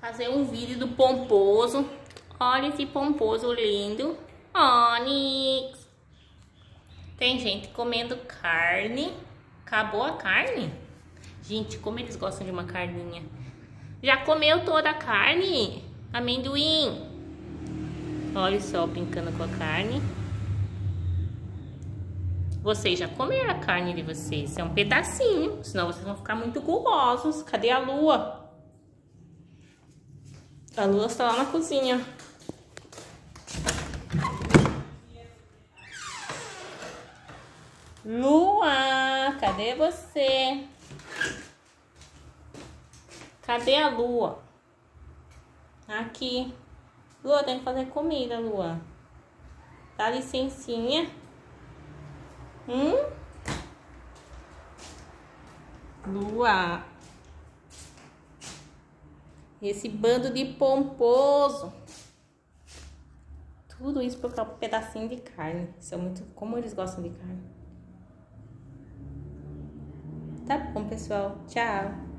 fazer um vídeo do pomposo. Olha esse pomposo lindo. Onix. Tem gente comendo carne. Acabou a carne? Gente, como eles gostam de uma carninha. Já comeu toda a carne? Amendoim. Olha só, brincando com a carne. Vocês já comeram a carne de vocês. É um pedacinho, senão vocês vão ficar muito gulosos. Cadê a lua? A Lua está lá na cozinha. Lua, cadê você? Cadê a Lua? Aqui. Lua, tem que fazer comida, Lua. Dá licencinha. Hum? Lua. Esse bando de pomposo. Tudo isso por causa um pedacinho de carne. São muito. Como eles gostam de carne. Tá bom, pessoal. Tchau.